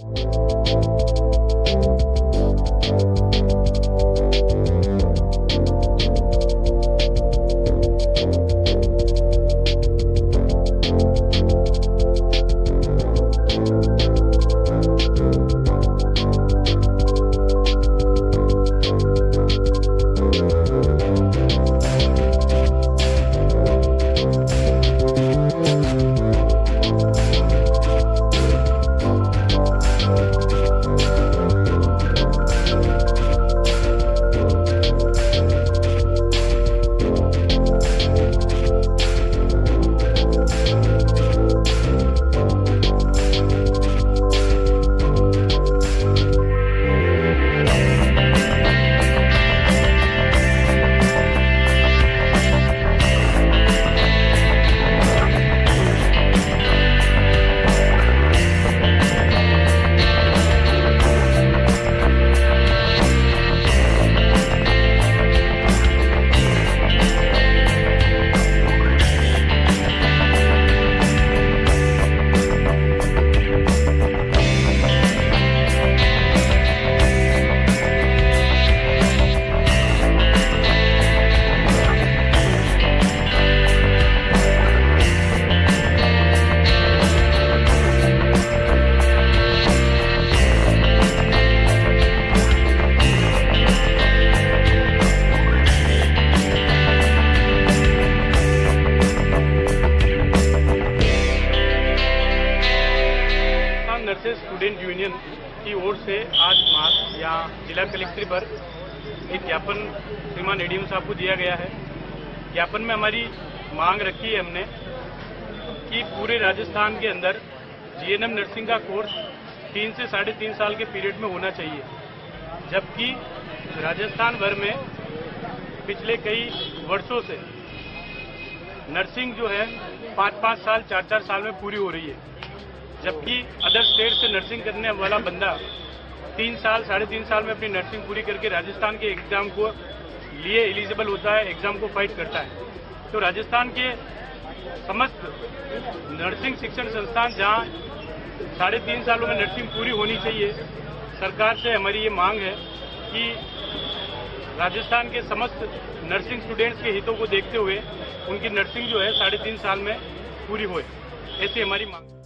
Thank you. Nurses student union की ओर से आज यहाँ जिला कलेक्ट्री पर एक ज्ञापन श्रीमान एडीएम साहब को दिया गया है। ज्ञापन में हमारी मांग रखी है हमने कि पूरे राजस्थान के अंदर जीएनएम नर्सिंग का कोर्स तीन से साढ़े तीन साल के पीरियड में होना चाहिए, जबकि राजस्थान भर में पिछले कई वर्षों से नर्सिंग जो है पाँच पाँच साल चार चार साल में पूरी हो रही है। जबकि अदर स्टेट से नर्सिंग करने वाला बंदा तीन साल, साढ़े तीन साल में अपनी नर्सिंग पूरी करके राजस्थान के एग्ज़ाम को लिए एलिजिबल होता है एग्ज़ाम को फाइट करता है। तो राजस्थान के समस्त नर्सिंग शिक्षण संस्थान जहाँ साढ़े तीन सालों में नर्सिंग पूरी होनी चाहिए, सरकार से हमारी ये मांग है कि राजस्थान के समस्त नर्सिंग स्टूडेंट्स के हितों को देखते हुए उनकी नर्सिंग जो है साढ़े तीन साल में पूरी होए, ऐसी हमारी मांग